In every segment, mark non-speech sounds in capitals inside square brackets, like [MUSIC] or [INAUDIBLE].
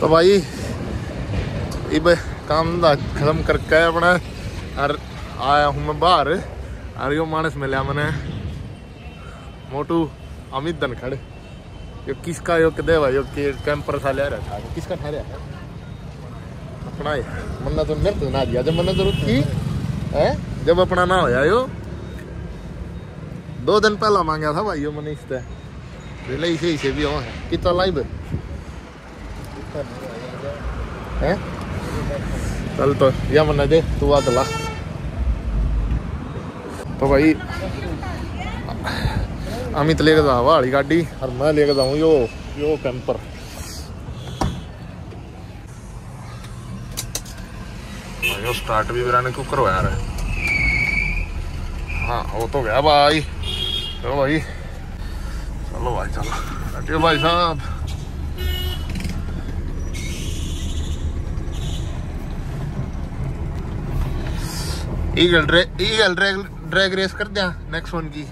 तो भाई अब काम खत्म करके अपना और आया हूँ मैं बाहर। और यो मानस मिला मैंने मोटू अमित धनखड़ यो किसका यो कदे भाई, यो के कैंपर सा ले रहा था? किसका ठहरा है अपना ही। मन्ना तो नृत्य ना दिया। जब मन्ना ज़रूरत थी है? जब अपना ना होया यो। दो दिन पहला मांगा था भाई यो मनीष से ले इसे इसे भी हो है। कितना लाइव है? चल तो या मन्ना दे, तू आ चला तो भाई अमित लेके जा वाली गाड़ी, और मैं लेके जाऊँ यो यो कैंपर यो स्टार्ट भी मेरा ने क्यों करवाया है हाँ वो तो गया भाई। चलो भाई। चलो भाई चलो। भाई साहब। Eagle eagle drag drag race कर दिया नेक्स्ट वन की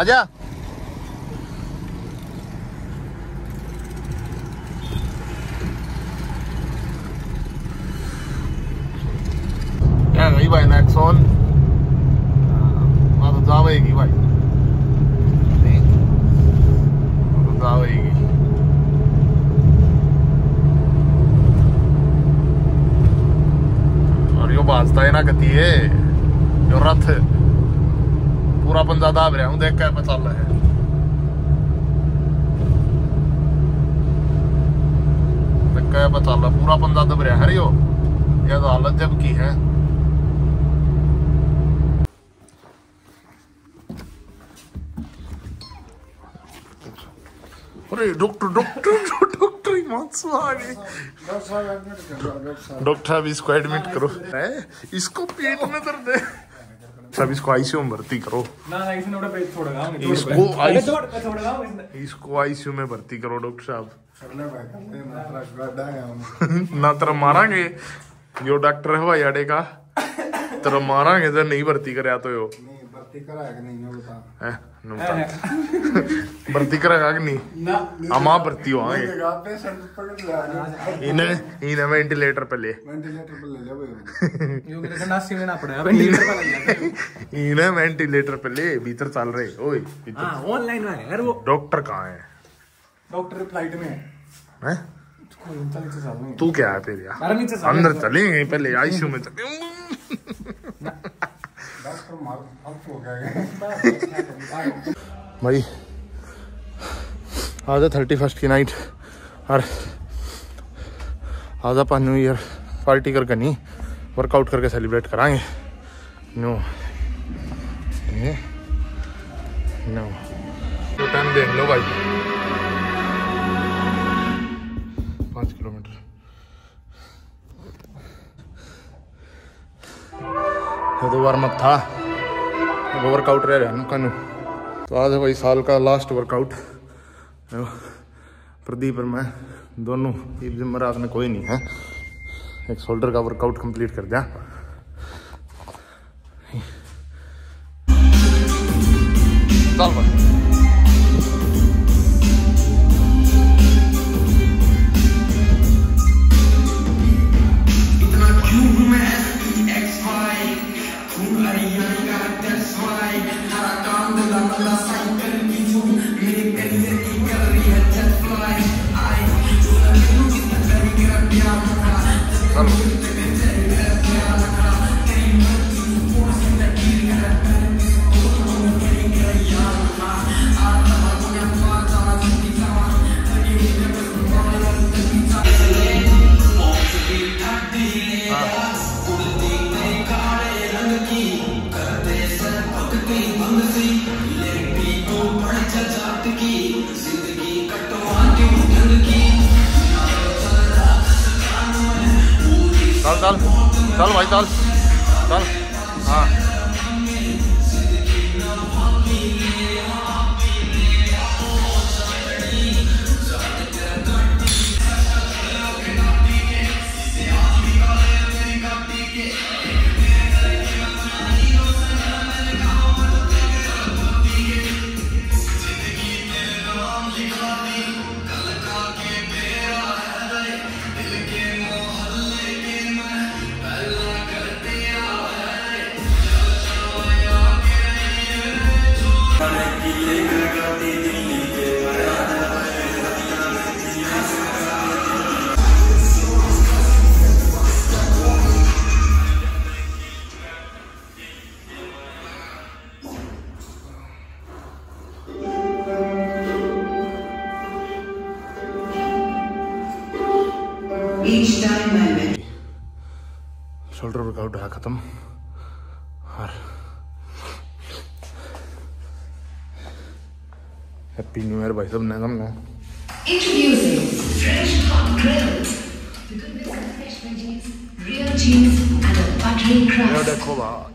आजा क्या गई भाई नेक्सॉन हाँ तो जावेगी भाई हाँ, तो जावेगी और यो है। यो रथ पूरा पंजा दाब रहा हूँ। देख के चल रहा है, पूरा पंजा दब रहा है। यो ये तो हालत जब की है। अरे डॉक्टर डॉक्टर डॉक्टर डॉक्टर अब इसको एडमिट करो। इसको पेट में दर्द है। सब इसको आईसीयू में भर्ती करो। इसको इसको आईसीयू में भर्ती करो डॉक्टर साहब। [LAUGHS] ना तेरा मारांगे। जो डॉक्टर है भाई अड़े का। तेरा मारांगे तो नहीं भर्ती कराया तो यो। भर्ती नहीं ना बता है नु। भर्ती करेगा कि नहीं? ना हम भर्ती हो आए पकड़ लिया। इन्हें इन्हें वेंटिलेटर पे ले। वेंटिलेटर पे ले ले भाई। [LAUGHS] यो मेरे को 80 में ना वेंटिलेटर पे इन्हें वेंटिलेटर पे ले भीतर चल रहे ओए हाँ ऑनलाइन में यार वो। डॉक्टर कहाँ है? डॉक्टर फ़्लाइट में है। हैं? तू क्या है साल अंदर चलेंगे पहले आईसीयू में चले डॉक्टर मार अब हो गया भाई, आज है थर्टी फ़र्स्ट की नाइट और आज अपन न्यू ईयर पार्टी करके नहीं वर्कआउट करके सेलिब्रेट कराएँगे। नो नो तो टाइम देख लो भाई। पाँच किलोमीटर। तो वार्म अप था। वर्कआउट रह रहा कानू तो आज है भाई साल का लास्ट वर्कआउट प्रदीप और मैं दोनों ईद जुम्मरात में कोई नहीं है। एक शोल्डर का वर्कआउट कंप्लीट कर दिया। चल भाई चल चल। चल भाई चल चल हाँ Each time I met shoulder workout है ख़त्म और हैप्पी न्यू ईयर भाई सबने हमने Introducing fresh hot grills. The goodness of fresh veggies, real cheese, and a buttery ये crust. देखो भाई